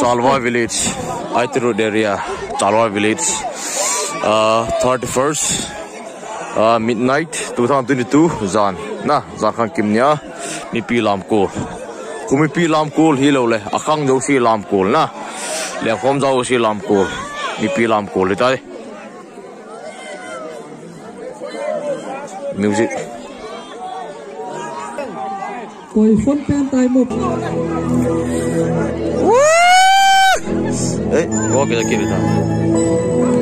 Chalwa village, IT road area, Chalwa village. Uh, 31st uh, midnight 2022 zan na zan khan kimnya mi pi lam ko kumi pi lam ko hi lo le akhang jo si lam ko na. Le khom jo si lam ko mi pi lam ko le tai music. Foi fone pentai mo. Ei, igual aquele daquele, tá?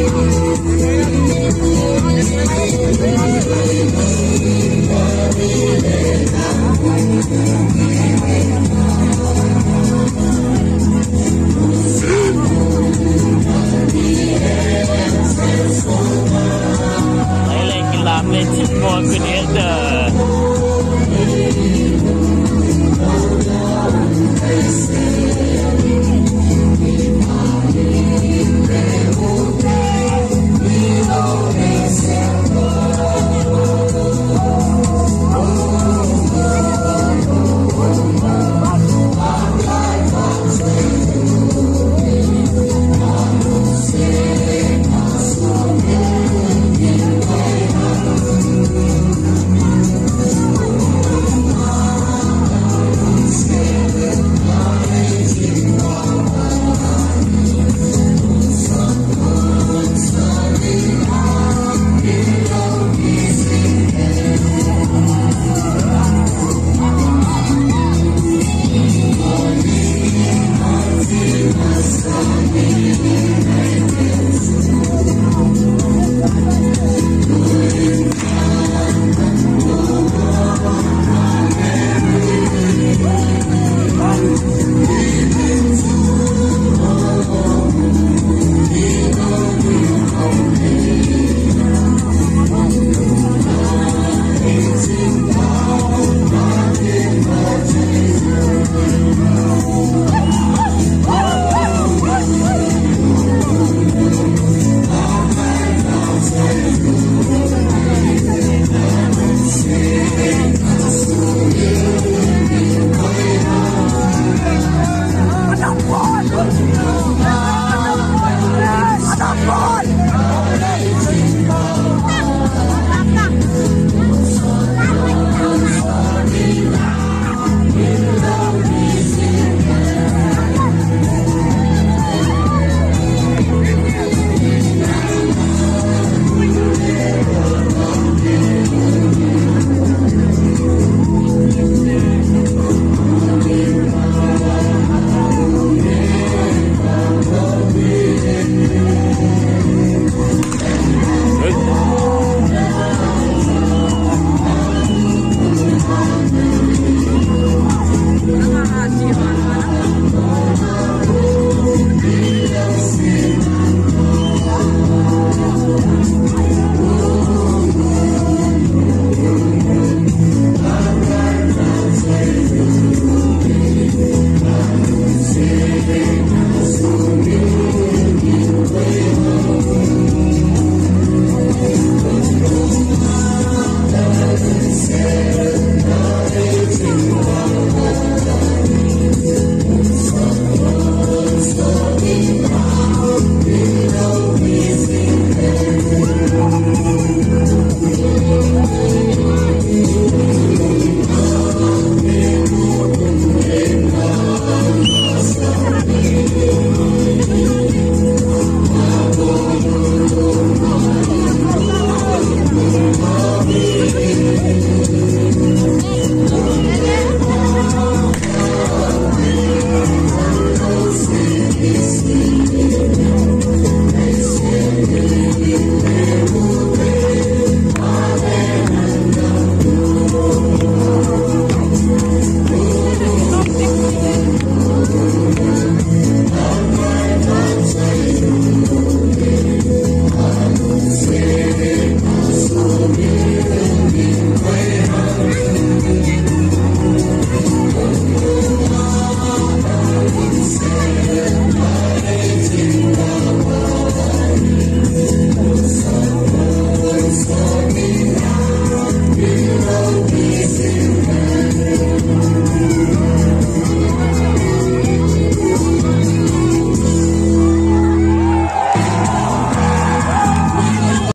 Thank you.